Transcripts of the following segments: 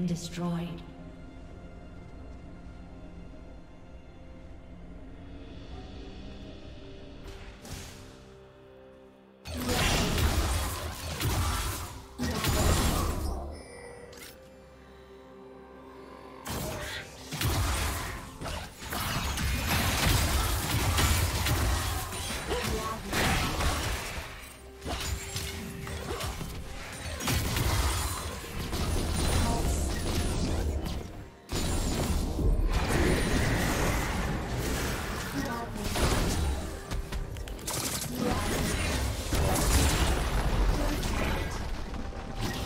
been destroyed.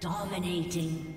Dominating.